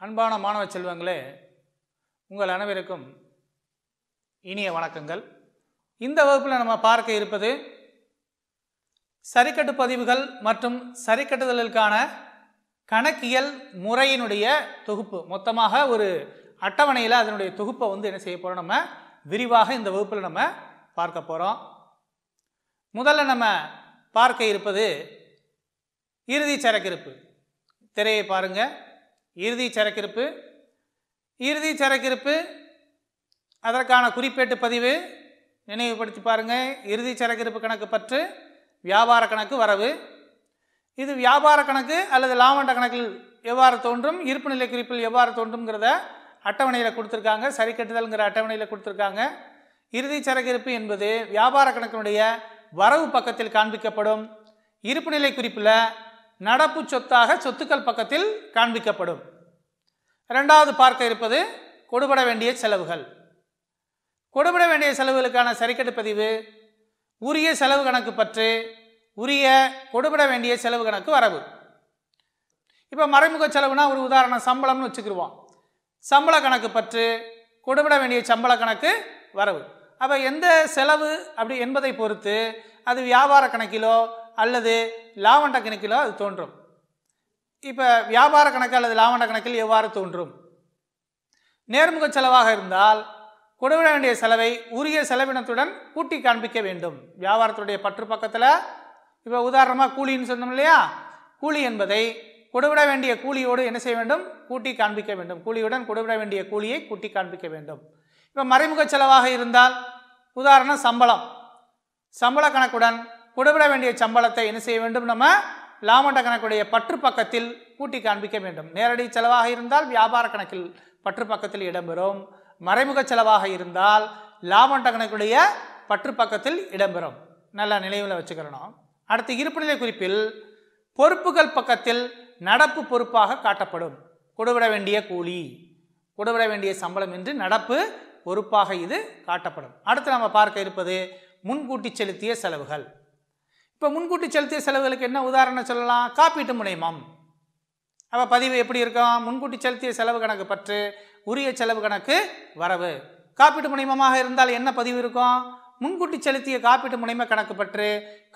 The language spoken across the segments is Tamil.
அன்பான மாணவ செல்வங்களே உங்கள் அனைவருக்கும் இனிய வணக்கங்கள். இந்த வகுப்பில் நம்ம பார்க்க இருப்பது சரிக்கட்டு பதிவுகள் மற்றும் சரிக்கட்டுதலுக்கான கணக்கியல் முறையினுடைய தொகுப்பு. மொத்தமாக ஒரு அட்டவணையில் அதனுடைய தொகுப்பை வந்து என்ன செய்ய போகிறோம் நம்ம விரிவாக இந்த வகுப்பில் நம்ம பார்க்க போகிறோம் முதல்ல நம்ம பார்க்க இருப்பது இறுதி சரக்கிருப்பு. திரையை பாருங்கள் இறுதி சரக்கிருப்பு. இறுதி சரக்கிருப்பு. அதற்கான குறிப்பேட்டு பதிவு. நினைவுபடுத்தி பாருங்கள் இறுதி சரக்கிருப்பு கணக்கு பற்று வியாபார கணக்கு வரவு. இது வியாபார கணக்கு அல்லது லாபண்ட கணக்கில் எவ்வாறு தோன்றும் இருப்பு நிலை குறிப்பில் எவ்வாறு தோன்றும்ங்கிறத அட்டவணையில் கொடுத்துருக்காங்க. சரி கட்டுதல்ங்கிற அட்டவணையில் கொடுத்துருக்காங்க. இறுதி சரக்கிருப்பு என்பது வியாபார கணக்கினுடைய வரவு பக்கத்தில் காண்பிக்கப்படும். இருப்புநிலை குறிப்பில் நடப்பு சொத்தாக சொத்துக்கள் பக்கத்தில் காண்பிக்கப்படும். ரெண்டாவது பார்க்க இருப்பது கொடுபட வேண்டிய செலவுகள். கொடுபட வேண்டிய செலவுகளுக்கான சரிக்கட்டு பதிவு உரிய செலவு கணக்கு பற்று உரிய கொடுபட வேண்டிய செலவு கணக்கு வரவு. இப்போ மறைமுக செலவுனா ஒரு உதாரணம் சம்பளம்னு வச்சுக்கிருவோம். சம்பள கணக்கு பற்று கொடுபட வேண்டிய சம்பள கணக்கு வரவு. அப்போ எந்த செலவு அப்படி என்பதை பொறுத்து அது வியாபார கணக்கிலோ அல்லது லாவண்ட கணக்கிலோ அது தோன்றும். இப்போ வியாபார கணக்கு அல்லது லாபண்ட கணக்கில் எவ்வாறு தோன்றும்? நேர்முக செலவாக இருந்தால் கொடுவிட வேண்டிய செலவை உரிய செலவினத்துடன் கூட்டி காண்பிக்க வேண்டும். வியாபாரத்துடைய பற்று பக்கத்தில் இப்போ உதாரணமாக கூலின்னு சொன்னோம் இல்லையா? கூலி என்பதை கொடுவிட வேண்டிய கூலியோடு என்ன செய்ய வேண்டும்? கூட்டி காண்பிக்க வேண்டும். கூலியுடன் கொடுவிட வேண்டிய கூலியை கூட்டி காண்பிக்க வேண்டும். இப்போ மறைமுக செலவாக இருந்தால் உதாரணம் சம்பளம். சம்பள கணக்குடன் கொடுவிட வேண்டிய சம்பளத்தை என்ன செய்ய வேண்டும் நம்ம லாபண்ட கணக்குடைய பற்று பக்கத்தில் கூட்டி காண்பிக்க வேண்டும். நேரடி செலவாக இருந்தால் வியாபார கணக்கில் பற்று பக்கத்தில் இடம்பெறும். மறைமுக செலவாக இருந்தால் லாபண்ட கணக்குடைய பற்று பக்கத்தில் இடம்பெறும். நல்லா நினைவில் வச்சுக்கிறணும் அடுத்து இருப்புநிலை குறிப்பில் பொறுப்புகள் பக்கத்தில் நடப்பு பொறுப்பாக காட்டப்படும். கொடுவிட வேண்டிய கூலி கொடுவிட வேண்டிய சம்பளம் என்று நடப்பு பொறுப்பாக இது காட்டப்படும். அடுத்து நம்ம பார்க்க இருப்பது முன்கூட்டி செலுத்திய செலவுகள். இப்போ முன்கூட்டி செலுத்திய செலவுகளுக்கு என்ன உதாரணம் சொல்லலாம்? காப்பீட்டு முனைமம் அப்போ பதிவு எப்படி இருக்கும்? முன்கூட்டி செலுத்திய செலவு கணக்கு பற்று உரிய செலவு கணக்கு வரவு. காப்பீட்டு முனைமமாக இருந்தால் என்ன பதிவு இருக்கும்? முன்கூட்டி செலுத்திய காப்பீட்டு முனைம கணக்கு பற்று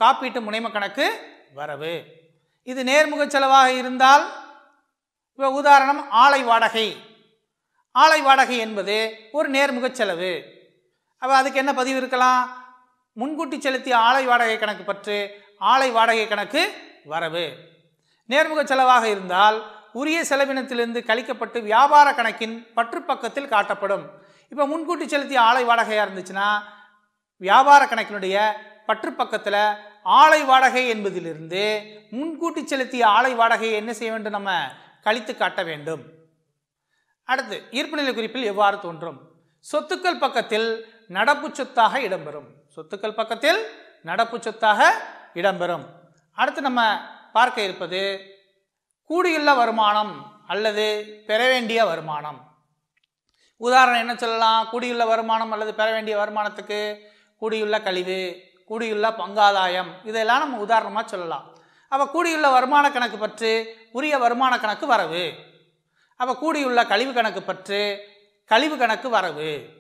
காப்பீட்டு முனைம கணக்கு வரவு. இது நேர்முக செலவாக இருந்தால் இப்போ உதாரணம் ஆலை வாடகை. ஆலை வாடகை என்பது ஒரு நேர்முக செலவு. அப்போ அதுக்கு என்ன பதிவு இருக்கலாம்? முன்கூட்டி செலுத்திய ஆலை வாடகை கணக்கு பற்று ஆலை வாடகை கணக்கு வரவு. நேர்முக செலவாக இருந்தால் உரிய செலவினத்திலிருந்து கழிக்கப்பட்டு வியாபார கணக்கின் பற்று பக்கத்தில் காட்டப்படும். இப்போ முன்கூட்டி செலுத்திய ஆலை வாடகையாக இருந்துச்சுன்னா வியாபார கணக்கினுடைய பற்று பக்கத்தில் ஆலை வாடகை என்பதிலிருந்து முன்கூட்டி செலுத்திய ஆலை வாடகையை என்ன செய்ய வேண்டும் நம்ம? கழித்து காட்ட வேண்டும். அடுத்து ஈர்ப்புநிலை குறிப்பில் எவ்வாறு தோன்றும்? சொத்துக்கள் பக்கத்தில் நடப்பு சொத்தாக இடம்பெறும். சொத்துக்கள் பக்கத்தில் நடப்பு சொத்தாக இடம்பெறும். அடுத்து நம்ம பார்க்க இருப்பது கூடியுள்ள வருமானம் அல்லது பெற வேண்டிய வருமானம். உதாரணம் என்ன சொல்லலாம்? கூடியுள்ள வருமானம் அல்லது பெற வேண்டிய வருமானத்துக்கு கூடியுள்ள கழிவு கூடியுள்ள பங்காதாயம் இதெல்லாம் நம்ம உதாரணமாக சொல்லலாம். அப்போ கூடியுள்ள வருமான கணக்கு பற்று உரிய வருமான கணக்கு வரவு. அப்போ கூடியுள்ள கழிவு கணக்கு பற்று கழிவு கணக்கு வரவு.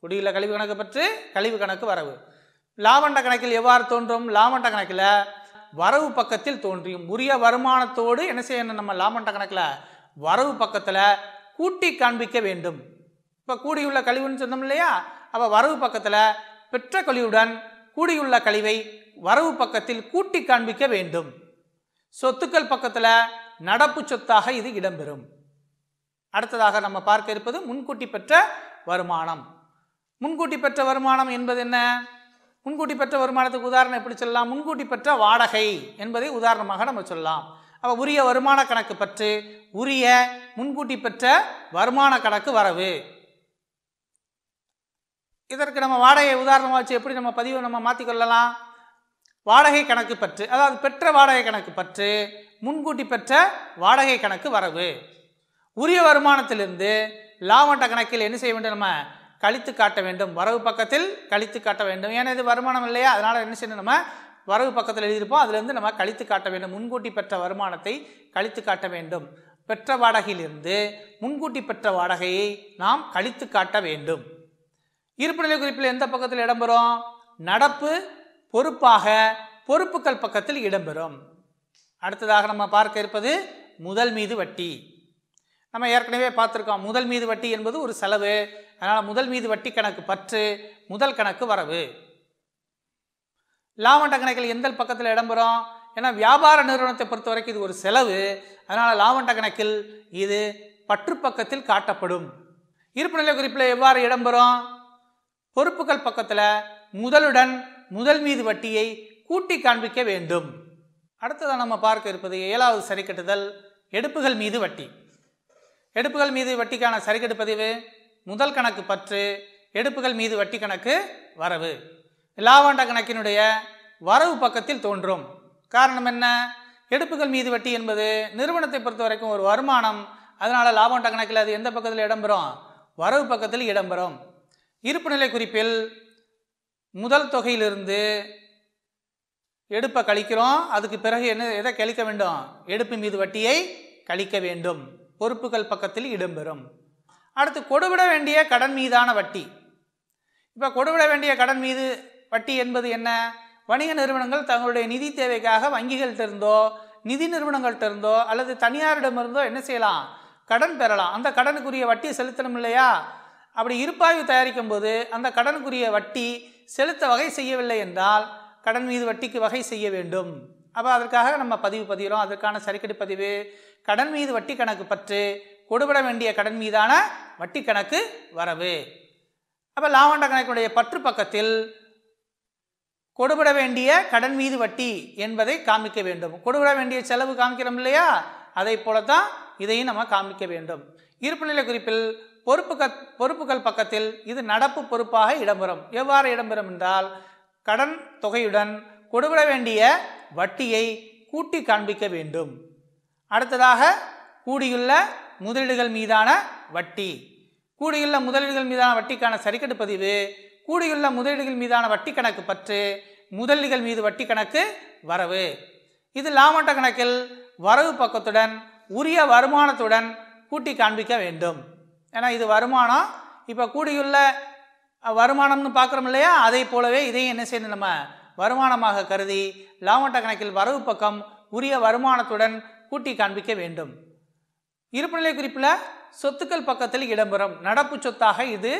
குடியுள்ள கழிவு கணக்கு பற்று கழிவு கணக்கு வரவு. லாபண்ட கணக்கில் எவ்வாறு தோன்றும்? லாபண்ட கணக்கில் வரவு பக்கத்தில் தோன்றியும். உரிய வருமானத்தோடு என்ன செய்யணும் நம்ம லாபண்ட கணக்கில்? வரவு பக்கத்தில் கூட்டி காண்பிக்க வேண்டும். இப்போ கூடியுள்ள கழிவுன்னு சொன்னோம் இல்லையா? அப்போ வரவு பக்கத்தில் பெற்ற கழிவுடன் கூடியுள்ள கழிவை வரவு பக்கத்தில் கூட்டி காண்பிக்க வேண்டும். சொத்துக்கள் பக்கத்தில் நடப்பு சொத்தாக இது இடம்பெறும். அடுத்ததாக நம்ம பார்க்க இருப்பது முன்கூட்டி பெற்ற வருமானம். முன்கூட்டி பெற்ற வருமானம் என்பது என்ன? முன்கூட்டி பெற்ற வருமானத்துக்கு உதாரணம் எப்படி சொல்லலாம்? முன்கூட்டி பெற்ற வாடகை என்பதை உதாரணமாக நம்ம சொல்லலாம். அப்போ உரிய வருமான கணக்கு பற்று உரிய முன்கூட்டி பெற்ற வருமான கணக்கு வரவு. இதற்கு நம்ம வாடகை உதாரணமாக வச்சு எப்படி நம்ம பதிவை நம்ம மாற்றிக்கொள்ளலாம் வாடகை கணக்கு பற்று அதாவது பெற்ற வாடகை கணக்கு பற்று முன்கூட்டி பெற்ற வாடகை கணக்கு வரவு. உரிய வருமானத்திலிருந்து லாபட்ட கணக்கில் என்ன செய்ய வேண்டும் நம்ம? கழித்து காட்ட வேண்டும். வரவு பக்கத்தில் கழித்து காட்ட வேண்டும். ஏன்னா இது வருமானம் இல்லையா? அதனால் என்ன செய்யணும் நம்ம வரவு பக்கத்தில் எழுதியிருப்போம். அதுலேருந்து நம்ம கழித்து காட்ட வேண்டும். முன்கூட்டி பெற்ற வருமானத்தை கழித்து காட்ட வேண்டும். பெற்ற வாடகையிலிருந்து முன்கூட்டி பெற்ற வாடகையை நாம் கழித்து காட்ட வேண்டும். இருப்புநிலை குறிப்பில் எந்த பக்கத்தில் இடம்பெறும்? நடப்பு பொறுப்பாக பொறுப்புகள் பக்கத்தில் இடம்பெறும். அடுத்ததாக நம்ம பார்க்க இருப்பது முதல் மீது வட்டி. நம்ம ஏற்கனவே பார்த்துருக்கோம். முதல் மீது வட்டி என்பது ஒரு செலவு. அதனால் முதல் மீது வட்டி கணக்கு பற்று முதல் கணக்கு வரவு. லாபண்ட கணக்கில் எந்த பக்கத்தில் இடம்பெறும் ஏன்னா வியாபார நிறுவனத்தை பொறுத்த வரைக்கும் இது ஒரு செலவு. அதனால் லாபண்ட கணக்கில் இது பற்று பக்கத்தில் காட்டப்படும் இருப்புநிலை குறிப்பில் எவ்வாறு இடம்பெறும் பொறுப்புகள் பக்கத்தில் முதலுடன் முதல் மீது வட்டியை கூட்டி காண்பிக்க வேண்டும். அடுத்ததாக நம்ம பார்க்க இருப்பது ஏழாவது சரிக்கட்டுதல் எடுப்புகள் மீது வட்டி. எடுப்புகள் மீது வட்டிக்கான சரிக்கட்டு பதிவு? முதல் கணக்கு பற்று எடுப்புகள் மீது வட்டி கணக்கு வரவு. லாபண்ட கணக்கினுடைய வரவு பக்கத்தில் தோன்றும். காரணம் என்ன? எடுப்புகள் மீது வட்டி என்பது நிறுவனத்தை பொறுத்த வரைக்கும் ஒரு வருமானம். அதனால் லாபண்ட கணக்கில் அது எந்த பக்கத்தில் இடம்பெறும்? வரவு பக்கத்தில் இடம்பெறும். இருப்புநிலை குறிப்பில் முதல் தொகையிலிருந்து எடுப்பை கழிக்கிறோம். அதுக்கு பிறகு என்ன எதை கழிக்க வேண்டும்? எடுப்பு மீது வட்டியை கழிக்க வேண்டும். பொறுப்புகள் பக்கத்தில் இடம்பெறும். அடுத்து கொடுவிட வேண்டிய கடன் மீதான வட்டி. இப்போ கொடுவிட வேண்டிய கடன் மீது வட்டி என்பது என்ன? வணிக நிறுவனங்கள் தங்களுடைய நிதி தேவைக்காக வங்கிகள்கிட்ட இருந்தோ நிதி நிறுவனங்கள்கிட்ட இருந்தோ அல்லது தனியாரிடமிருந்தோ என்ன செய்யலாம்? கடன் பெறலாம். அந்த கடனுக்குரிய வட்டி செலுத்தணும் இல்லையா? அப்படி இருப்பாய்வு தயாரிக்கும் போது அந்த கடனுக்குரிய வட்டி செலுத்த வகை செய்யவில்லை என்றால் கடன் மீது வட்டிக்கு வகை செய்ய வேண்டும். அப்போ அதற்காக நம்ம பதிவு பதிகிறோம். அதற்கான சரிக்கடி பதிவு கடன் மீது வட்டி கணக்கு பற்று கொடுபட வேண்டிய கடன் மீதான வட்டி கணக்கு வரவு. அப்போ லாவண்ட கணக்கினுடைய பற்று பக்கத்தில் கொடுபட வேண்டிய கடன் மீது வட்டி என்பதை காமிக்க வேண்டும். கொடுபட வேண்டிய செலவு காமிக்கிறோம் இல்லையா? அதை போலத்தான் இதையும் நம்ம காமிக்க வேண்டும். இருப்புநிலை குறிப்பில் பொறுப்புகள் பொறுப்புகள் பக்கத்தில் இது நடப்பு பொறுப்பாக இடம்பெறும். எவ்வாறு இடம்பெறும் என்றால் கடன் தொகையுடன் கொடுபட வேண்டிய வட்டியை கூட்டி காண்பிக்க வேண்டும். அடுத்ததாக கூடியுள்ள முதலீடுகள் மீதான வட்டி. கூடியுள்ள முதலீடுகள் மீதான வட்டிக்கான சரிக்கட்டு பதிவு கூடியுள்ள முதலீடுகள் மீதான வட்டி கணக்கு பற்று முதலீடுகள் மீது வட்டி கணக்கு வரவு. இது லாபட்ட கணக்கில் வரவு பக்கத்துடன் உரிய வருமானத்துடன் கூட்டி காண்பிக்க வேண்டும். ஏன்னா இது வருமானம். இப்போ கூடியுள்ள வருமானம்னு பார்க்குறோம் இல்லையா? அதை போலவே இதையும் என்ன செய்யணும் நம்ம? வருமானமாக கருதி லாபட்ட கணக்கில் வரவு பக்கம் உரிய வருமானத்துடன் கூட்டி காண்பிக்க வேண்டும். இருப்புநிலை குறிப்பில் சொத்துக்கள் பக்கத்தில் இடம்பெறும். நடப்பு சொத்தாக இது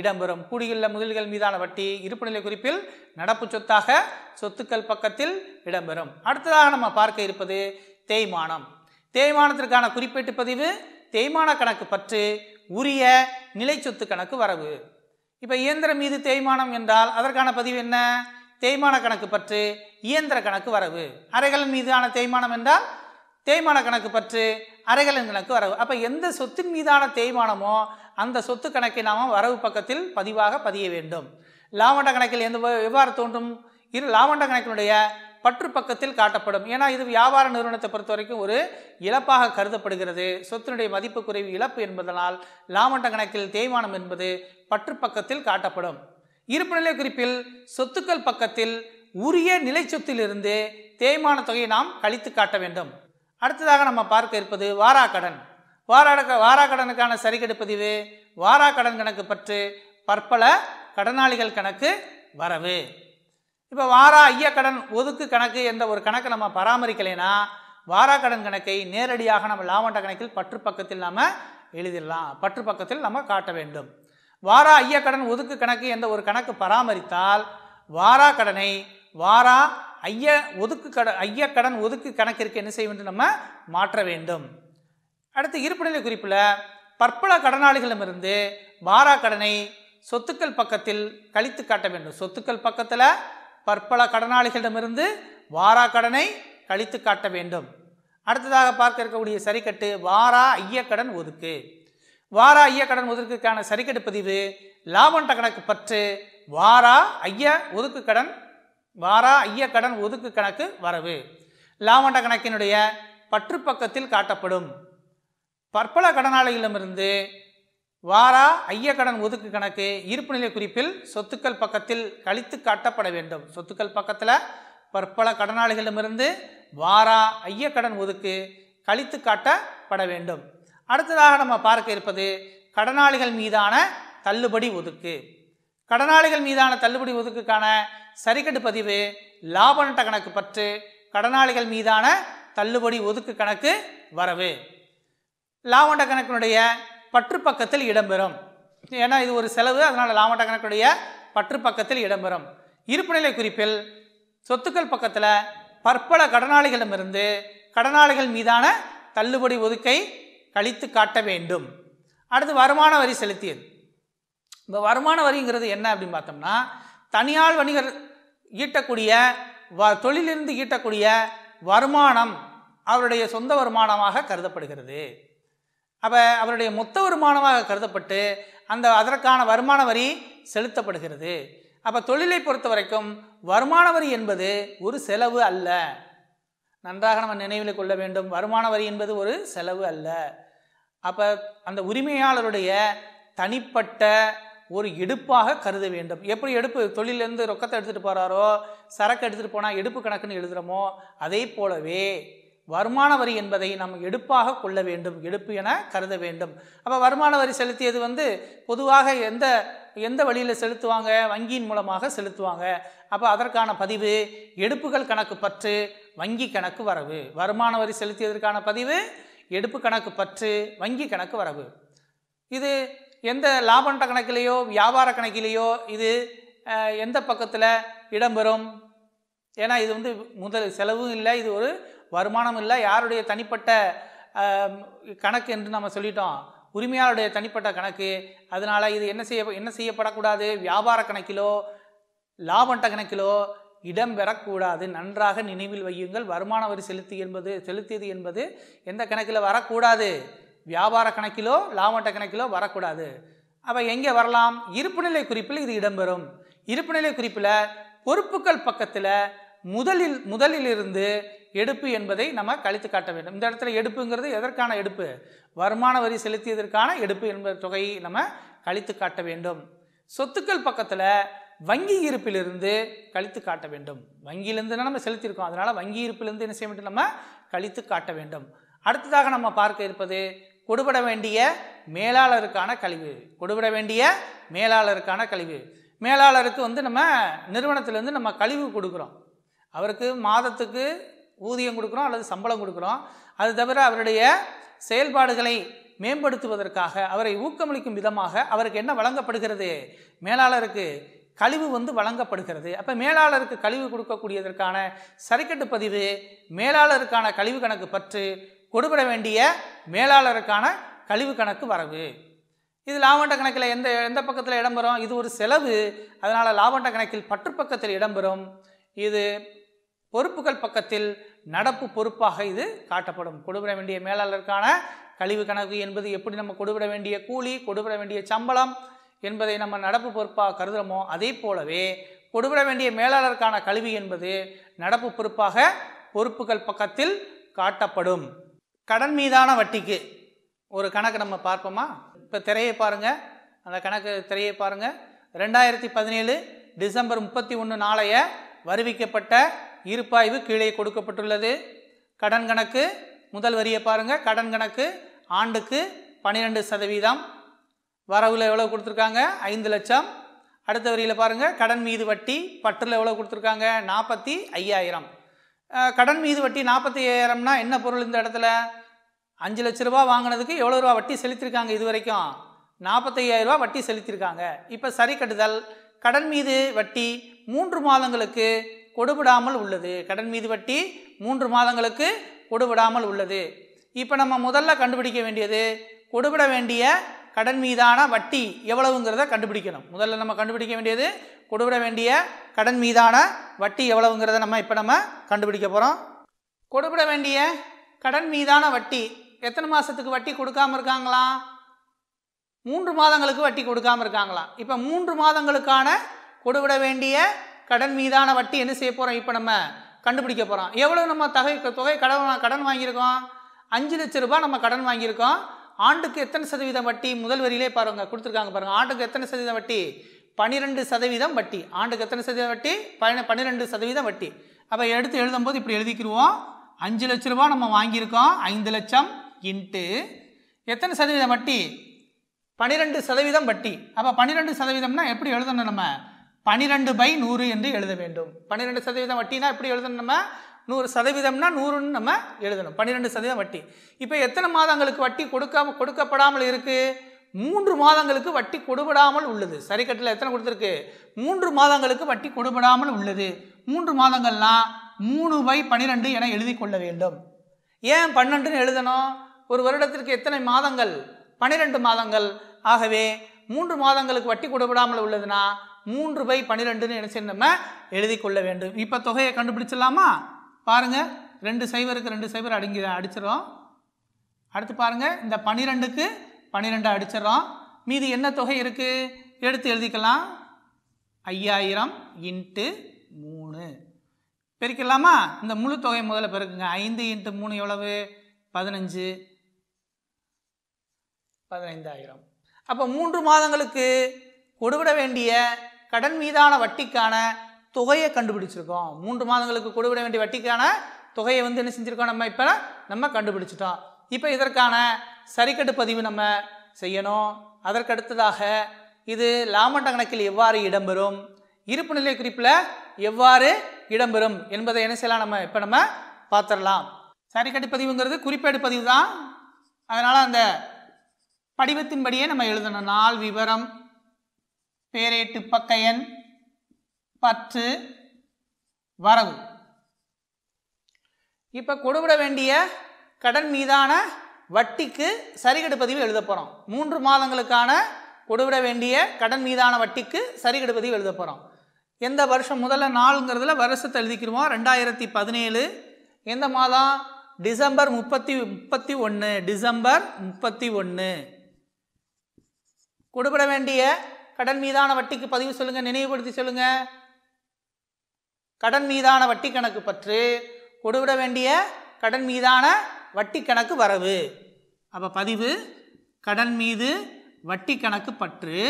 இடம்பெறும். கூடியுள்ள முதல்கள் மீதான வட்டி இருப்புநிலை குறிப்பில் நடப்பு சொத்தாக சொத்துக்கள் பக்கத்தில் இடம்பெறும். அடுத்ததாக நம்ம பார்க்க இருப்பது தேய்மானம். தேய்மானத்திற்கான குறிப்பேட்டு பதிவு தேய்மான கணக்கு பற்று உரிய நிலை சொத்து கணக்கு வரவு. இப்போ இயந்திரம் மீது தேய்மானம் என்றால் அதற்கான பதிவு என்ன? தேய்மான கணக்கு பற்று இயந்திர கணக்கு வரவு. அறைகள் மீதான தேய்மானம் என்றால் தேய்மான கணக்கு பற்று அறைகளின் கணக்கு வரவு. அப்போ எந்த சொத்தின் மீதான தேய்மானமோ அந்த சொத்து கணக்கை நாம் வரவு பக்கத்தில் பதிவாக பதிய வேண்டும். லாவண்ட கணக்கில் எந்த எவ்வாறு தோன்றும்? இரு லாவண்ட கணக்கினுடைய பற்று பக்கத்தில் காட்டப்படும். ஏன்னா இது வியாபார நிறுவனத்தை பொறுத்த வரைக்கும் ஒரு இழப்பாக கருதப்படுகிறது. சொத்தினுடைய மதிப்பு குறைவு இழப்பு என்பதனால் லாவண்ட கணக்கில் தேய்மானம் என்பது பற்று பக்கத்தில் காட்டப்படும். இருப்புநிலை குறிப்பில் சொத்துக்கள் பக்கத்தில் உரிய நிலை சொத்திலிருந்து தேய்மான தொகையை நாம் கழித்து காட்ட வேண்டும். அடுத்ததாக நம்ம பார்க்க இருப்பது வாராக்கடன் வாராட வாராக்கடனுக்கான சரிகடு பதிவு வாராக்கடன் கணக்கு பற்று பற்பல கடனாளிகள் கணக்கு வரவு. இப்போ வாரா ஐய கடன் ஒதுக்கு கணக்கு என்ற ஒரு கணக்கை நம்ம பராமரிக்கலைன்னா வாராக்கடன் கணக்கை நேரடியாக நம்ம லாபண்ட கணக்கில் பற்று பக்கத்தில் நம்ம எழுதிடலாம். பற்று பக்கத்தில் நம்ம காட்ட வேண்டும். வாரா ஐய கடன் ஒதுக்கு கணக்கு என்ற ஒரு கணக்கு பராமரித்தால் வாரா கடனை வாரா ஐய ஒதுக்கு கட ஐய கடன் ஒதுக்கு கணக்கிற்கு என்ன செய்ய வேண்டும் நம்ம? மாற்ற வேண்டும். அடுத்து இருப்புநிலை குறிப்பில் பற்பல கடனாளிகளிடமிருந்து வாரா கடனை சொத்துக்கள் பக்கத்தில் கழித்து காட்ட வேண்டும். சொத்துக்கள் பக்கத்தில் பற்பல கடனாளிகளிடமிருந்து வாரா கடனை கழித்து காட்ட வேண்டும். அடுத்ததாக பார்க்க இருக்கக்கூடிய சரிக்கட்டு வாரா ஐயக்கடன் ஒதுக்கு. வாரா ஐயக்கடன் ஒதுக்குக்கான சரிக்கட்டு பதிவு லாபண்ட கணக்கு பற்று வாரா ஐய ஒதுக்கு கடன் வாரா ஐய கடன் ஒதுக்கு கணக்கு வரவு. லாபண்ட கணக்கினுடைய பற்று பக்கத்தில் காட்டப்படும். பற்பல கடனாளிகளிடமிருந்து வாரா ஐய கடன் ஒதுக்கு கணக்கு இருப்புநிலை குறிப்பில் சொத்துக்கள் பக்கத்தில் கழித்து காட்டப்பட வேண்டும். சொத்துக்கள் பக்கத்தில் பற்பல கடனாளிகளிடமிருந்து வாரா ஐய கடன் ஒதுக்கு கழித்து காட்டப்பட வேண்டும். அடுத்ததாக நம்ம பார்க்க இருப்பது கடனாளிகள் மீதான தள்ளுபடி ஒதுக்கு. கடனாளிகள் மீதான தள்ளுபடி ஒதுக்குக்கான சரிக்கட்டு பதிவு லாப நட்ட கணக்கு பற்று கடனாளிகள் மீதான தள்ளுபடி ஒதுக்கு கணக்கு வரவு. லாபண்ட கணக்கினுடைய பற்று பக்கத்தில் இடம்பெறும். ஏன்னா இது ஒரு செலவு அதனால் லாபண்ட கணக்குடைய பற்று பக்கத்தில் இடம்பெறும். இருப்புநிலை குறிப்பில் சொத்துக்கள் பக்கத்தில் பற்பல கடனாளிகளிடமிருந்து கடனாளிகள் மீதான தள்ளுபடி ஒதுக்கை கழித்து காட்ட வேண்டும். அடுத்து வருமான வரி செலுத்தியது. இப்போ வருமான வரிங்கிறது என்ன அப்படின்னு பார்த்தோம்னா தனியார் வணிகர் ஈட்டக்கூடிய வ தொழிலிருந்து ஈட்டக்கூடிய வருமானம் அவருடைய சொந்த வருமானமாக கருதப்படுகிறது. அப்போ அவருடைய மொத்த வருமானமாக கருதப்பட்டு அந்த அதற்கான வருமான வரி செலுத்தப்படுகிறது. அப்போ தொழிலை பொறுத்த வரைக்கும் வருமான வரி என்பது ஒரு செலவு அல்ல. நன்றாக நம்ம நினைவில் கொள்ள வேண்டும். வருமான வரி என்பது ஒரு செலவு அல்ல. அப்போ அந்த உரிமையாளருடைய தனிப்பட்ட ஒரு எடுப்பாக கருத வேண்டும். எப்படி எடுப்பு தொழிலேருந்து ரொக்கத்தை எடுத்துகிட்டு போகிறாரோ சரக்கு எடுத்துகிட்டு போனால் எடுப்பு கணக்குன்னு எழுதுகிறோமோ அதே போலவே வருமான வரி என்பதை நம்ம எடுப்பாக கொள்ள வேண்டும். எடுப்பு என கருத வேண்டும். அப்போ வருமான வரி செலுத்தியது வந்து பொதுவாக எந்த எந்த வழியில் செலுத்துவாங்க? வங்கியின் மூலமாக செலுத்துவாங்க. அப்போ அதற்கான பதிவு எடுப்புகள் கணக்கு பற்று வங்கி கணக்கு வரவு. வருமான வரி செலுத்தியதற்கான பதிவு எடுப்பு கணக்கு பற்று வங்கி கணக்கு வரவு. இது எந்த லாபண்ட கணக்கிலேயோ வியாபார கணக்கிலேயோ இது எந்த பக்கத்தில் இடம்பெறும்? ஏன்னா இது வந்து முதல் செலவும் இல்லை இது ஒரு வருமானம் இல்லை. யாருடைய தனிப்பட்ட கணக்கு என்று நம்ம சொல்லிட்டோம். உரிமையாளருடைய தனிப்பட்ட கணக்கு. அதனால் இது என்ன செய்ய என்ன செய்யப்படக்கூடாது? வியாபார கணக்கிலோ லாபண்ட கணக்கிலோ இடம்பெறக்கூடாது நன்றாக நினைவில் வையுங்கள். வருமான வரி செலுத்தி என்பது செலுத்தியது என்பது எந்த கணக்கில் வரக்கூடாது? வியாபார கணக்கிலோ லாபட்ட கணக்கிலோ வரக்கூடாது. அப்போ எங்கே வரலாம்? இருப்புநிலை குறிப்பில் இது இடம்பெறும். இருப்புநிலை குறிப்பில் பொறுப்புகள் பக்கத்தில் முதலில் முதலிலிருந்து எடுப்பு என்பதை நம்ம கழித்து காட்ட வேண்டும். இந்த இடத்துல எடுப்புங்கிறது எதற்கான எடுப்பு? வருமான வரி செலுத்தியதற்கான எடுப்பு என்ப தொகையை நம்ம கழித்து காட்ட வேண்டும். சொத்துக்கள் பக்கத்தில் வங்கி இருப்பிலிருந்து கழித்து காட்ட வேண்டும். வங்கியிலிருந்து நம்ம செலுத்தியிருக்கோம். அதனால் வங்கி இருப்பிலிருந்து என்ன செய்ய வேண்டும்? நம்ம கழித்து காட்ட வேண்டும். அடுத்ததாக நம்ம பார்க்க இருப்பது கொடுபட வேண்டிய மேலாளருக்கான கழிவு. கொடுபட வேண்டிய மேலாளருக்கான கழிவு. மேலாளருக்கு வந்து நம்ம நிறுவனத்திலேருந்து நம்ம கழிவு கொடுக்குறோம். அவருக்கு மாதத்துக்கு ஊதியம் கொடுக்குறோம் அல்லது சம்பளம் கொடுக்குறோம். அது தவிர அவருடைய செயல்பாடுகளை மேம்படுத்துவதற்காக அவரை ஊக்கமளிக்கும் விதமாக அவருக்கு என்ன வழங்கப்படுகிறது? மேலாளருக்கு கழிவு வந்து வழங்கப்படுகிறது. அப்போ மேலாளருக்கு கழிவு கொடுக்கக்கூடியதற்கான சரிக்கட்டு பதிவு மேலாளருக்கான கழிவு கணக்கு பற்று கொடுபட வேண்டிய மேலாளருக்கான கழிவு கணக்கு வரவு. இது லாபண்ட கணக்கில் எந்த எந்த பக்கத்தில் இடம்பெறும்? இது ஒரு செலவு. அதனால் லாபண்ட கணக்கில் பற்று பக்கத்தில் இடம்பெறும். இது பொறுப்புகள் பக்கத்தில் நடப்பு பொறுப்பாக இது காட்டப்படும். கொடுபட வேண்டிய மேலாளருக்கான கழிவு கணக்கு என்பது எப்படி நம்ம கொடுபட வேண்டிய கூலி கொடுபட வேண்டிய சம்பளம் என்பதை நம்ம நடப்பு பொறுப்பாக கருதுகிறோமோ அதே போலவே கொடுபட வேண்டிய மேலாளருக்கான கல்வி என்பது நடப்பு பொறுப்பாக பொறுப்புகள் பக்கத்தில் காட்டப்படும். கடன் மீதான வட்டிக்கு ஒரு கணக்கு நம்ம பார்ப்போமா? இப்போ திரையை பாருங்கள் அந்த கணக்கு திரையை பாருங்கள் ரெண்டாயிரத்தி பதினேழு டிசம்பர் முப்பத்தி ஒன்று நாளைய வருவிக்கப்பட்ட இருப்பாய்வு கீழே கொடுக்கப்பட்டுள்ளது. கடன் கணக்கு முதல் வரியை பாருங்கள் கடன் கணக்கு ஆண்டுக்கு பன்னிரெண்டு சதவீதம். வரவில் எவ்வளோ கொடுத்துருக்காங்க? ஐந்து லட்சம். அடுத்த வரியில் பாருங்கள் கடன் மீது வட்டி பற்றில் எவ்வளோ கொடுத்துருக்காங்க? நாற்பத்தி ஐயாயிரம். கடன் மீது வட்டி நாற்பத்தி ஐயாயிரம்னா என்ன பொருள் இந்த இடத்துல? அஞ்சு லட்ச ரூபா வாங்கினதுக்கு எவ்வளோ ரூபா வட்டி செலுத்திருக்காங்க இது வரைக்கும்? நாற்பத்தையாயிரரூபா வட்டி செலுத்தியிருக்காங்க இப்போ சரி கட்டுதல். கடன் மீது வட்டி மூன்று மாதங்களுக்கு கொடுபடாமல் உள்ளது. கடன் மீது வட்டி மூன்று மாதங்களுக்கு கொடுவிடாமல் உள்ளது. இப்போ நம்ம முதல்ல கண்டுபிடிக்க வேண்டியது கொடுபட வேண்டிய கடன் மீதான வட்டி எவ்வளவுங்கிறத கண்டுபிடிக்கணும். முதல்ல நம்ம கண்டுபிடிக்க வேண்டியது கொடுவிட வேண்டிய கடன் மீதான வட்டி எவ்வளவுங்கிறத நம்ம இப்போ நம்ம கண்டுபிடிக்க போகிறோம் கொடுவிட வேண்டிய கடன் மீதான வட்டி எத்தனை மாதத்துக்கு வட்டி கொடுக்காம இருக்காங்களாம் மூன்று மாதங்களுக்கு வட்டி கொடுக்காம இருக்காங்களாம் இப்போ மூன்று மாதங்களுக்கான கொடுவிட வேண்டிய கடன் மீதான வட்டி என்ன செய்ய போகிறோம் இப்போ நம்ம கண்டுபிடிக்க போகிறோம் எவ்வளோ நம்ம தொகை தொகை கடன் கடன் வாங்கியிருக்கோம்? அஞ்சு லட்ச ரூபாய் நம்ம கடன் வாங்கியிருக்கோம். ஆண்டுக்கு எத்தனை சதவீதம் வட்டி முதல் வரியிலே பாருங்க கொடுத்துருக்காங்க பாருங்க. ஆண்டுக்கு எத்தனை சதவீதம் வட்டி? பன்னிரெண்டு சதவீதம் வட்டி. ஆண்டுக்கு எத்தனை சதவீதம் வட்டி? பன்ன பன்னிரெண்டு சதவீதம் வட்டி. அப்போ எடுத்து எழுதும்போது இப்படி எழுதிக்கிருவோம். அஞ்சு லட்ச ரூபா நம்ம வாங்கியிருக்கோம். ஐந்து லட்சம் இன்ட்டு. எத்தனை சதவீதம் வட்டி? பன்னிரெண்டு சதவீதம் வட்டி. அப்போ பன்னிரெண்டு சதவீதம்னா எப்படி எழுதணும் நம்ம? பன்னிரெண்டு பை நூறு என்று எழுத வேண்டும். பன்னிரெண்டு சதவீதம் வட்டினா எப்படி எழுதணும் நம்ம? நூறு சதவீதம்னா நூறுன்னு நம்ம எழுதணும். பன்னிரெண்டு சதவீதம் வட்டி. இப்போ எத்தனை மாதங்களுக்கு வட்டி கொடுக்காம கொடுக்கப்படாமல் இருக்குது மூன்று மாதங்களுக்கு வட்டி கொடுபடாமல் உள்ளது. சரிக்கட்டில் எத்தனை கொடுத்துருக்கு? மூன்று மாதங்களுக்கு வட்டி கொடுபடாமல் உள்ளது. மூன்று மாதங்கள்னால் மூணு பை பன்னிரெண்டு என எழுதி கொள்ள வேண்டும். ஏன் பன்னெண்டுன்னு எழுதணும்? ஒரு வருடத்திற்கு எத்தனை மாதங்கள்? பன்னிரெண்டு மாதங்கள். ஆகவே மூன்று மாதங்களுக்கு வட்டி கொடுபடாமல் உள்ளதுன்னா மூன்று பை பன்னிரெண்டுன்னு என்ன செய்ய நம்ம எழுதி கொள்ள வேண்டும். இப்போ தொகையை கண்டுபிடிச்சிடலாமா? பாருங்கள் ரெண்டு சைவருக்கு ரெண்டு சைவர் அடங்கி அடிச்சிடறோம். அடுத்து பாருங்கள் இந்த பன்னிரெண்டுக்கு பன்னிரெண்டு அடிச்சிடறோம். மீதி என்ன தொகை இருக்குது எடுத்து எழுதிக்கலாம். ஐயாயிரம் இன்ட்டு மூணு. பெருக்கலாமா இந்த முழு தொகை முதல்ல பெருக்குங்க. ஐந்து இன்ட்டு மூணு எவ்வளவு? பதினஞ்சு. பதினைந்தாயிரம். அப்போ மூன்று மாதங்களுக்கு கொடுவிட வேண்டிய கடன் மீதான வட்டிக்கான தொகையை கண்டுபிடிச்சிருக்கோம். மூன்று மாதங்களுக்கு கொடுவிட வேண்டிய வட்டிக்கான தொகையை வந்து என்ன செஞ்சுருக்கோம் நம்ம? இப்போ நம்ம கண்டுபிடிச்சிட்டோம். இப்போ இதற்கான சரிக்கட்டு பதிவு நம்ம செய்யணும். அதற்கடுத்ததாக இது லாமண்ட கணக்கில் எவ்வாறு இடம்பெறும்? இருப்பு நிலை குறிப்பில் எவ்வாறு இடம்பெறும் என்பதை என்ன செய்யலாம் நம்ம? இப்போ நம்ம பார்த்துடலாம். சரிக்கட்டு பதிவுங்கிறது குறிப்பேடு பதிவு தான். அதனால் அந்த படிவத்தின்படியே நம்ம எழுதணும். நாள் விவரம் பேரேட்டு பக்க எண் பற்று வரவு. இப்போ கொடுவிட வேண்டிய கடன் மீதான வட்டிக்கு சரிகடு பதிவு எழுத போகிறோம் மூன்று மாதங்களுக்கான கொடுவிட வேண்டிய கடன் மீதான வட்டிக்கு சரிகடு பதிவு எழுத போகிறோம் எந்த வருஷம் முதல்ல நாளுங்கிறதுல வருஷத்தை எழுதிக்கிருவோம் ரெண்டாயிரத்தி பதினேழு. எந்த மாதம்? டிசம்பர் முப்பத்தி முப்பத்தி ஒன்று டிசம்பர் முப்பத்தி ஒன்று கொடுபட வேண்டிய கடன் மீதான வட்டிக்கு பதிவு சொல்லுங்கள் நினைவுபடுத்தி சொல்லுங்கள் கடன் மீதான வட்டி கணக்கு பற்று கொடுவிட வேண்டிய கடன் மீதான வட்டி கணக்கு வரவு. அப்போ பதிவு கடன் மீது வட்டி கணக்கு பற்று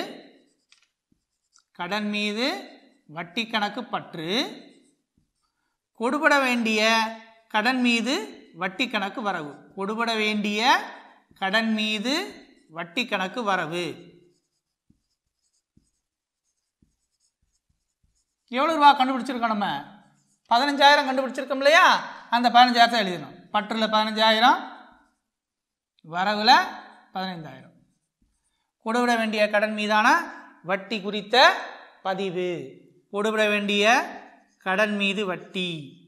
கடன் மீது வட்டி கணக்கு பற்று கொடுபட வேண்டிய கடன் மீது வட்டி கணக்கு வரவு. கொடுபட வேண்டிய கடன் மீது வட்டி கணக்கு வரவு. எவ்வளோ ரூபா கண்டுபிடிச்சிருக்கோம் நம்ம? பதினஞ்சாயிரம் கண்டுபிடிச்சிருக்கோம் இல்லையா? அந்த பதினஞ்சாயிரத்தை எழுதணும். பற்றில் பதினஞ்சாயிரம் வரவில் பதினைந்தாயிரம். கொடுவிட வேண்டிய கடன் மீதான வட்டி குறித்த பதிவு. கொடுவிட வேண்டிய கடன் மீது வட்டி.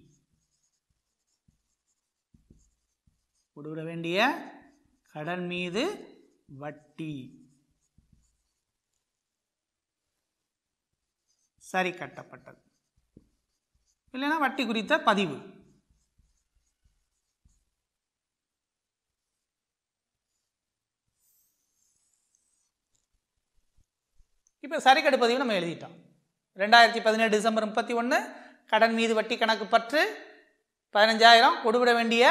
கொடுவிட வேண்டிய கடன் மீது வட்டி. சரி கட்டப்பட்டது. இல்லைன்னா வட்டி குறித்த பதிவு. இப்போ சரிக்கட்டு பதிவு நம்ம எழுதிட்டோம். ரெண்டாயிரத்தி பதினேழு டிசம்பர் முப்பத்தி ஒன்று கடன் மீது வட்டி கணக்கு பற்று பதினஞ்சாயிரம் கொடுவிட வேண்டிய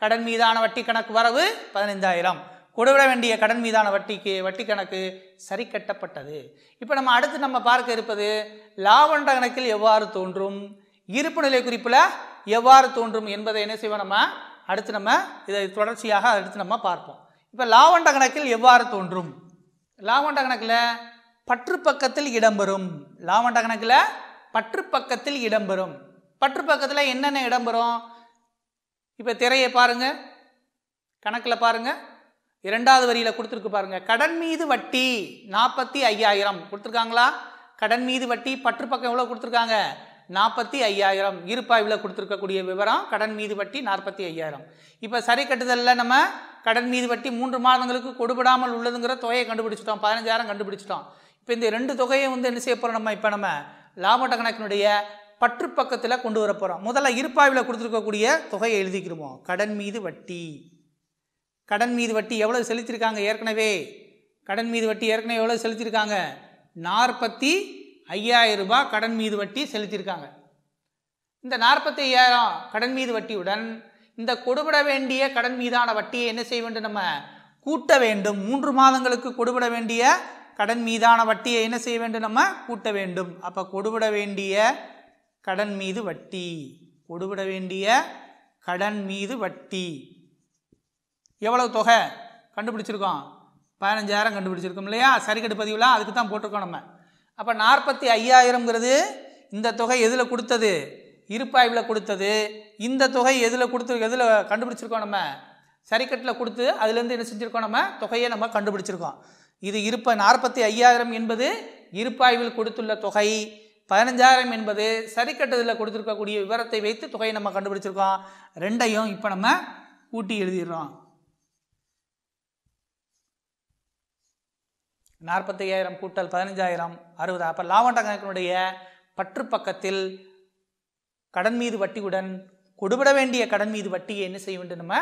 கடன் மீதான வட்டி கணக்கு வரவு பதினைந்தாயிரம். கொடுவிட வேண்டிய கடன் மீதான வட்டிக்கு வட்டி கணக்கு சரி கட்டப்பட்டது இப்போ நம்ம அடுத்து நம்ம பார்க்க இருப்பது லாபண்ட கணக்கில் எவ்வாறு தோன்றும்? இருப்பு நிலை குறிப்பில் எவ்வாறு தோன்றும் என்பதை என்ன செய்வோம் நம்ம? அடுத்து நம்ம இதை தொடர்ச்சியாக அடுத்து நம்ம பார்ப்போம். இப்போ லாவண்ட கணக்கில் எவ்வாறு தோன்றும்? லாவண்ட கணக்கில் பற்று பக்கத்தில் இடம்பெறும். லாவண்ட கணக்கில் பற்று பக்கத்தில் இடம்பெறும். பற்று பக்கத்தில் என்னென்ன இடம்பெறும்? இப்போ திரையை பாருங்கள் கணக்கில் பாருங்கள் இரண்டாவது வரியில் கொடுத்துருக்கு பாருங்க. கடன் மீது வட்டி நாற்பத்தி ஐயாயிரம். கொடுத்துருக்காங்களா? கடன் மீது வட்டி பற்று பக்கம் எவ்வளோ கொடுத்துருக்காங்க? நாற்பத்தி ஐயாயிரம். இருப்பாய்வில் கொடுத்துருக்கக்கூடிய விவரம் கடன் மீது வட்டி நாற்பத்தி ஐயாயிரம். இப்போ சரி கட்டுதலில் நம்ம. கடன் மீது வட்டி மூன்று மாதங்களுக்கு கொடுபடாமல் உள்ளதுங்கிற தொகையை கண்டுபிடிச்சிட்டோம். பதினஞ்சாயிரம் கண்டுபிடிச்சிட்டோம். இப்போ இந்த ரெண்டு தொகையை வந்து என்ன செய்ய போகிறோம் நம்ம? இப்போ நம்ம லாபட்ட கணக்கினுடைய பற்று பக்கத்தில் கொண்டு வர போகிறோம் முதல்ல இருப்பாய்வில் கொடுத்துருக்கக்கூடிய தொகையை எழுதிக்கிறோம் கடன் மீது வட்டி கடன் மீது வட்டி எவ்வளவு செலுத்தியிருக்காங்க ஏற்கனவே? கடன் மீது வட்டி ஏற்கனவே எவ்வளவு செலுத்தியிருக்காங்க நாற்பத்தி ஐயாயிரம் ரூபாய் கடன் மீது வட்டி செலுத்தியிருக்காங்க இந்த நாற்பத்தி ஐயாயிரம் கடன் மீது வட்டியுடன் இந்த கொடுபட வேண்டிய கடன் மீதான வட்டியை என்ன செய்ய வேண்டும் நம்ம? கூட்ட வேண்டும். மூன்று மாதங்களுக்கு கொடுபட வேண்டிய கடன் மீதான வட்டியை என்ன செய்ய வேண்டும் நம்ம? கூட்ட வேண்டும். அப்போ கொடுபட வேண்டிய கடன் மீது வட்டி. கொடுபட வேண்டிய கடன் மீது வட்டி. எவ்வளவு தொகை கண்டுபிடிச்சிருக்கோம்? பதினஞ்சாயிரம் கண்டுபிடிச்சிருக்கோம் இல்லையா? சரிக்கட்டு பதிவுலாம் அதுக்கு தான் போட்டிருக்கோம் நம்ம. அப்போ நாற்பத்தி ஐயாயிரம்ங்கிறது இந்த தொகை எதில் கொடுத்தது? இருப்பாய்வில் கொடுத்தது. இந்த தொகை எதில் கொடுத்து எதில் கண்டுபிடிச்சிருக்கோம் நம்ம? சரிக்கட்டில் கொடுத்து அதுலேருந்து என்ன செஞ்சுருக்கோம் நம்ம? தொகையை நம்ம கண்டுபிடிச்சிருக்கோம். இது இருப்ப நாற்பத்தி ஐயாயிரம் என்பது இருப்பாய்வில் கொடுத்துள்ள தொகை பதினஞ்சாயிரம் என்பது சரிக்கட்டதில் கொடுத்துருக்கக்கூடிய விவரத்தை வைத்து தொகையை நம்ம கண்டுபிடிச்சிருக்கோம். ரெண்டையும் இப்போ நம்ம கூட்டி எழுதிடுறோம். நாற்பத்தி ஐயாயிரம் கூட்டல் பதினஞ்சாயிரம் அறுபது. அப்போ லாபண்ட கணக்கினுடைய பற்று பக்கத்தில் கடன் மீது வட்டியுடன் கொடுபட வேண்டிய கடன் மீது வட்டியை என்ன செய்ய வேண்டும்? நம்ம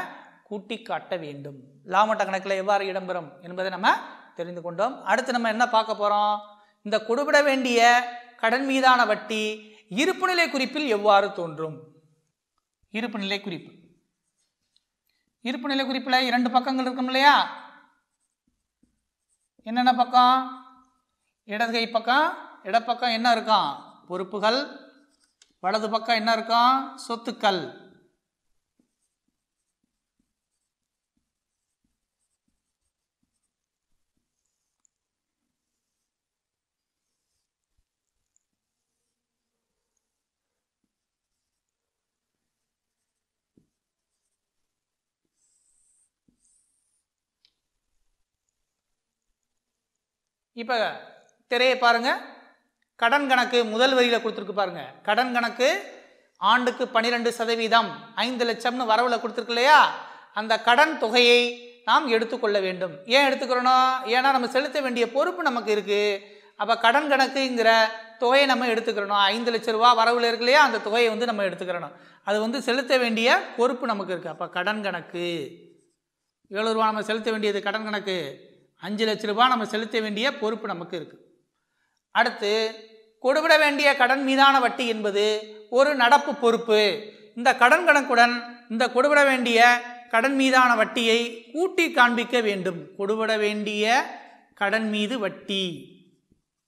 கூட்டி காட்ட வேண்டும். லாபண்ட கணக்கில் எவ்வாறு இடம்பெறும் என்பதை நம்ம தெரிந்து கொண்டோம். அடுத்து நம்ம என்ன பார்க்க போகிறோம் இந்த கொடுபட வேண்டிய கடன் மீதான வட்டி இருப்புநிலை குறிப்பில் எவ்வாறு தோன்றும்? இருப்புநிலை குறிப்பு. இருப்புநிலை குறிப்பில் இரண்டு பக்கங்கள் இருக்கும் இல்லையா? என்னென்ன பக்கம்? இடது கை பக்கம் இடப்பக்கம் என்ன இருக்கான் பொறுப்புகள். வலது பக்கம் என்ன இருக்கான் சொத்துக்கள். இப்போ திரையை பாருங்க. கடன் கணக்கு முதல் வரியில் கொடுத்துருக்கு பாருங்கள் கடன் கணக்கு ஆண்டுக்கு பன்னிரெண்டு சதவீதம் ஐந்து லட்சம்னு வரவில் கொடுத்துருக்கு இல்லையா? அந்த கடன் தொகையை நாம் எடுத்துக்கொள்ள வேண்டும். ஏன் எடுத்துக்கிறோம் ஏன்னா நம்ம செலுத்த வேண்டிய பொறுப்பு நமக்கு இருக்குது அப்போ கடன் கணக்குங்கிற தொகையை நம்ம எடுத்துக்கிறணும் ஐந்து லட்ச ரூபா வரவில் இருக்கு இல்லையா? அந்த தொகையை வந்து நம்ம எடுத்துக்கிறணும். அது வந்து செலுத்த வேண்டிய பொறுப்பு நமக்கு இருக்குது அப்போ கடன் கணக்கு. எவ்வளோ ரூபா நம்ம செலுத்த வேண்டியது கடன் கணக்கு. அஞ்சு லட்ச ரூபாய் நம்ம செலுத்த வேண்டிய பொறுப்பு நமக்கு இருக்குது அடுத்து கொடுவிட வேண்டிய கடன் மீதான வட்டி என்பது ஒரு நடப்பு பொறுப்பு. இந்த கடன் கணக்குடன் இந்த கொடுவிட வேண்டிய கடன் மீதான வட்டியை கூட்டி காண்பிக்க வேண்டும். கொடுவிட வேண்டிய கடன் மீது வட்டி.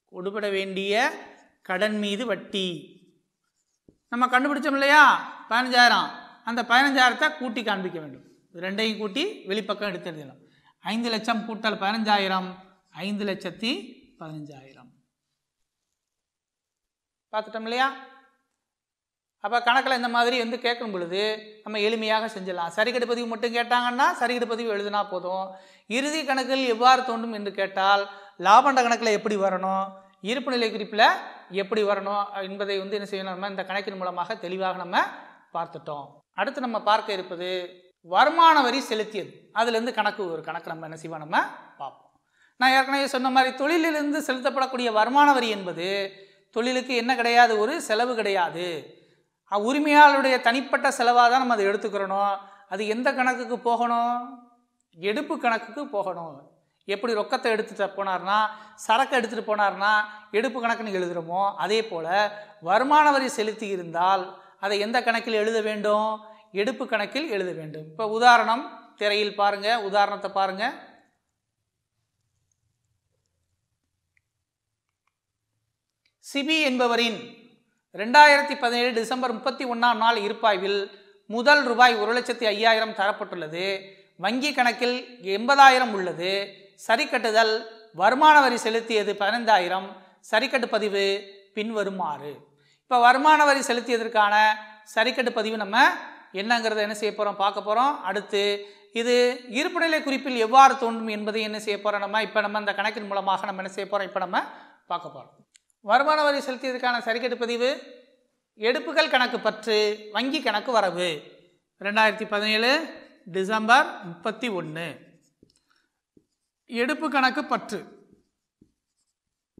கொடுவிட வேண்டிய கடன் மீது வட்டி. நம்ம கண்டுபிடிச்சோம் இல்லையா? பதினஞ்சாயிரம். அந்த பதினஞ்சாயிரத்தை கூட்டி காண்பிக்க வேண்டும். ரெண்டையும் கூட்டி வெளிப்பக்கம் எடுத்து எழுதலாம். ஐந்து லட்சம் கூட்டல் பதினஞ்சாயிரம் ஐந்து லட்சத்தி பதினஞ்சாயிரம். பார்த்துட்டோம் இல்லையா? அப்போ கணக்கில் இந்த மாதிரி வந்து கேட்கும் பொழுது நம்ம எளிமையாக செஞ்சிடலாம். சரிகட்டு பதிவு மட்டும் கேட்டாங்கன்னா சரிகட்டு பதிவு எழுதினா போதும். இறுதி கணக்கில் எவ்வாறு தோண்டும் என்று கேட்டால் லாபண்ட கணக்கில் எப்படி வரணும் இருப்பு நிலை குறிப்பில் எப்படி வரணும் என்பதை வந்து என்ன செய்யணும் நம்ம இந்த கணக்கின் மூலமாக தெளிவாக நம்ம பார்த்துட்டோம். அடுத்து நம்ம பார்க்க இருப்பது வருமான வரி செலுத்தியது. அதுலேருந்து கணக்கு ஒரு கணக்கு நம்ம என்ன செய்வோம்? நம்ம பார்ப்போம். நான் ஏற்கனவே சொன்ன மாதிரி தொழிலிலிருந்து செலுத்தப்படக்கூடிய வருமான வரி என்பது தொழிலுக்கு என்ன கிடையாது? ஒரு செலவு கிடையாது. உரிமையாளருடைய தனிப்பட்ட செலவாக தான் நம்ம அதை எடுத்துக்கிறணும். அது எந்த கணக்குக்கு போகணும்? எடுப்பு கணக்குக்கு போகணும். எப்படி ரொக்கத்தை எடுத்துகிட்டு போனார்னா சரக்கு எடுத்துகிட்டு போனார்னா எடுப்பு கணக்குன்னு எழுதுகிறோமோ அதே போல் வருமான வரி செலுத்தி இருந்தால் அதை எந்த கணக்கில் எழுத வேண்டும்? எடுப்பு கணக்கில் எழுத வேண்டும். இப்போ உதாரணம் திரையில் பாருங்க உதாரணத்தை பாருங்க. சிபி என்பவரின் ரெண்டாயிரத்தி பதினேழு டிசம்பர் முப்பத்தி ஒன்றாம் நாள் இருப்பாய்வில் முதல் ரூபாய் ஒரு லட்சத்தி ஐயாயிரம் தரப்பட்டுள்ளது. வங்கி கணக்கில் எண்பதாயிரம் உள்ளது. சரிக்கட்டுதல் வருமான வரி செலுத்தியது பதினைந்தாயிரம். சரிக்கட்டு பதிவு பின்வருமாறு. இப்போ வருமான வரி செலுத்தியதற்கான சரிக்கட்டு பதிவு நம்ம என்னங்கிறத என்ன செய்ய போகிறோம் பார்க்க போகிறோம் அடுத்து இது இருப்புநிலை குறிப்பில் எவ்வாறு தோன்றும் என்பதை என்ன செய்ய போகிறோம் நம்ம? இப்போ நம்ம இந்த கணக்கின் மூலமாக நம்ம என்ன செய்ய போகிறோம் இப்போ நம்ம பார்க்க போகிறோம் வருமான வரி செலுத்தியதற்கான சரிக்கட்டு பதிவு எடுப்புகள் கணக்கு பற்று வங்கி கணக்கு வரவு. ரெண்டாயிரத்தி பதினேழு டிசம்பர் முப்பத்தி ஒன்று எடுப்பு கணக்கு பற்று.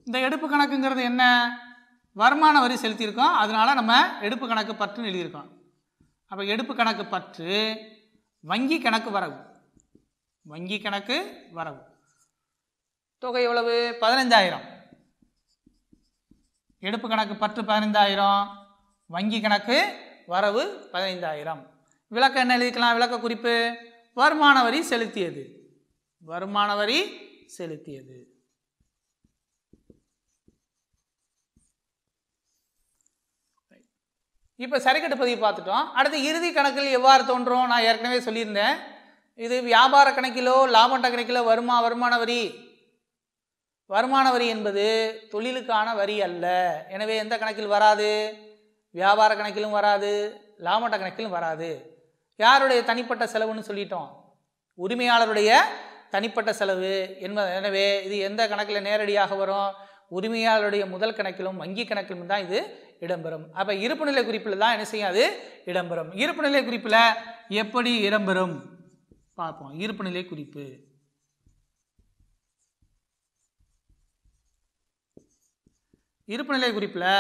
இந்த எடுப்பு கணக்குங்கிறது என்ன? வருமான வரி செலுத்தியிருக்கோம். அதனால் நம்ம எடுப்பு கணக்கு பற்றுன்னு எழுதியிருக்கோம். அப்போ எடுப்பு கணக்கு பற்று வங்கி கணக்கு வரவு. வங்கி கணக்கு வரவு. தொகை எவ்வளவு? பதினஞ்சாயிரம் எடுப்பு கணக்கு பற்று பதினைந்தாயிரம். வங்கி கணக்கு வரவு பதினைந்தாயிரம். விளக்கம் என்ன எழுதிக்கலாம்? விளக்க குறிப்பு. வருமான வரி செலுத்தியது. வருமான வரி செலுத்தியது. இப்போ சரிக்கட்டு பதிவு பார்த்துட்டோம். அடுத்து இறுதி கணக்கில் எவ்வாறு தோன்றும்? நான் ஏற்கனவே சொல்லியிருந்தேன். இது வியாபார கணக்கிலோ லாபண்ட கணக்கிலோ வருமா வருமான வரி? வருமான வரி என்பது தொழிலுக்கான வரி அல்ல. எனவே எந்த கணக்கில் வராது? வியாபார கணக்கிலும் வராது லாபண்ட கணக்கிலும் வராது. யாருடைய தனிப்பட்ட செலவுன்னு சொல்லிட்டோம்? உரிமையாளருடைய தனிப்பட்ட செலவு என்பது எனவே இது எந்த கணக்கில் நேரடியாக வரும்? உரிமையாளருடைய முதல் கணக்கிலும் வங்கி கணக்கிலும் தான் இது இடம்பெறும். அப்போ இருப்புநிலை குறிப்பில் தான் என்ன செய்யாது இடம்பெறும். இருப்பு நிலை குறிப்பில் எப்படி இடம்பெறும்? பார்ப்போம். இருப்பு நிலை குறிப்பு. இருப்பு நிலை குறிப்பில்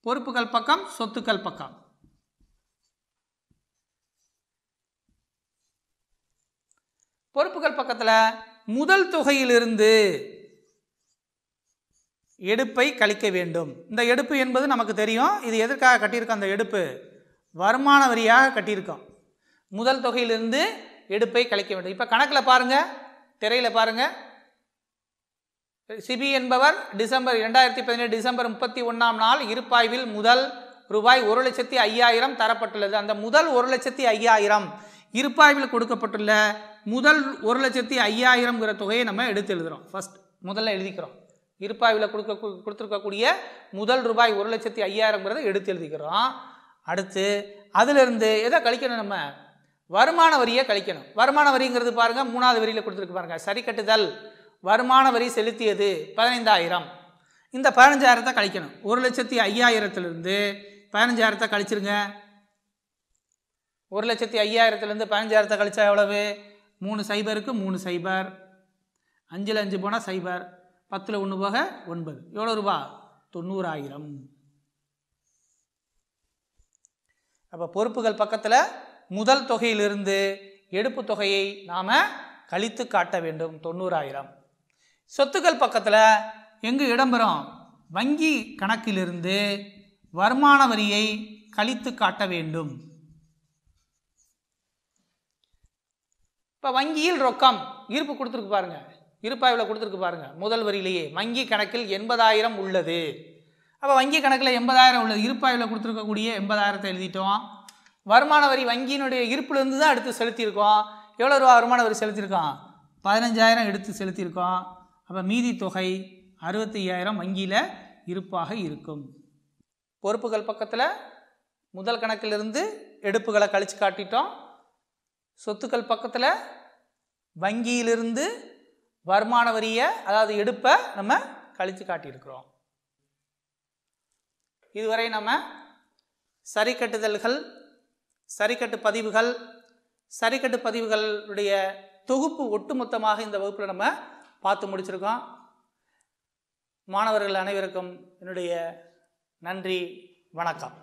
பொறுப்புகள் பக்கம் சொத்துக்கள் பக்கம். பொறுப்புகள் பக்கத்தில் முதல் தொகையிலிருந்து எடுப்பை கழிக்க வேண்டும். இந்த எடுப்பு என்பது நமக்கு தெரியும். இது எதற்காக கட்டியிருக்கோம்? அந்த எடுப்பு வருமான வரியாக கட்டியிருக்கோம். முதல் தொகையிலிருந்து எடுப்பை கழிக்க வேண்டும். இப்போ கணக்கில் பாருங்கள் திரையில் பாருங்கள் சிபி என்பவர் டிசம்பர் இரண்டாயிரத்தி பதினேழு டிசம்பர் முப்பத்தி ஒன்றாம் நாள் இருப்பாய்வில் முதல் ரூபாய் ஒரு லட்சத்தி ஐயாயிரம் தரப்பட்டுள்ளது. அந்த முதல் ஒரு லட்சத்தி ஐயாயிரம் இருப்பாய்வில் கொடுக்கப்பட்டுள்ள முதல் ஒரு லட்சத்தி ஐயாயிரம்ங்கிற தொகையை நம்ம எடுத்து எழுதுகிறோம் ஃபர்ஸ்ட் முதல்ல எழுதிக்கிறோம். இருப்பாயில் கொடுக்க கொடுத்துருக்கக்கூடிய முதல் ரூபாய் ஒரு லட்சத்தி ஐயாயிரங்கிறத எடுத்து எழுதிக்கிறோம். அடுத்து அதிலிருந்து எதை கழிக்கணும் நம்ம? வருமான வரியை கழிக்கணும். வருமான வரிங்கிறது பாருங்கள் மூணாவது வரியில் கொடுத்துருக்கு பாருங்கள் சரி கட்டுதல். வருமான வரி செலுத்தியது பதினைந்தாயிரம். இந்த பதினஞ்சாயிரத்தை கழிக்கணும். ஒரு லட்சத்தி ஐயாயிரத்துலேருந்து பதினஞ்சாயிரத்தை கழிச்சிருங்க. ஒரு லட்சத்தி ஐயாயிரத்துலேருந்து பதினஞ்சாயிரத்தை கழிச்சா எவ்வளவு? மூணு சைபருக்கு மூணு சைபர். அஞ்சில் அஞ்சு போனால் சைபர். பத்தில் ஒன்று போக ஒன்பது. எவ்வளோ ரூபா? தொண்ணூறாயிரம். அப்போ பொறுப்புகள் பக்கத்தில் முதல் தொகையிலிருந்து எடுப்பு தொகையை நாம் கழித்து காட்ட வேண்டும். தொண்ணூறாயிரம். சொத்துக்கள் பக்கத்தில் எங்கு இடம்பெறும்? வங்கி கணக்கிலிருந்து வருமான வரியை கழித்து காட்ட வேண்டும். இப்போ வங்கியில் ரொக்கம். இருப்பு கொடுத்துருக்கு பாருங்கள் இருப்பாய்வில் கொடுத்துருக்கு பாருங்கள் முதல் வரியிலேயே வங்கி கணக்கில் எண்பதாயிரம் உள்ளது. அப்போ வங்கி கணக்கில் எண்பதாயிரம் உள்ளது. இருப்பாய்வில் கொடுத்துருக்கக்கூடிய எண்பதாயிரத்தை எழுதிட்டோம். வருமான வரி வங்கியினுடைய இருப்புலேருந்து தான் எடுத்து செலுத்தியிருக்கோம். எவ்வளோ ரூபா வருமான வரி செலுத்தியிருக்கோம் பதினஞ்சாயிரம் எடுத்து செலுத்தியிருக்கோம் அப்போ மீதி தொகை அறுபத்தி ஐயாயிரம் வங்கியில் இருப்பாக இருக்கும். பொறுப்புகள் பக்கத்தில் முதல் கணக்கிலிருந்து எடுப்புகளை கழித்து காட்டிட்டோம். சொத்துக்கள் பக்கத்தில் வங்கியிலிருந்து வருமான வரியை அதாவது எடுப்பை நம்ம கழித்து காட்டியிருக்கிறோம். இதுவரை நம்ம சரி கட்டுதல்கள் சரிக்கட்டு பதிவுகள் சரிக்கட்டு பதிவுகளுடைய தொகுப்பு ஒட்டுமொத்தமாக இந்த வகுப்பில் நம்ம பார்த்து முடிச்சிருக்கோம். மாணவர்கள் அனைவருக்கும் என்னுடைய நன்றி வணக்கம்.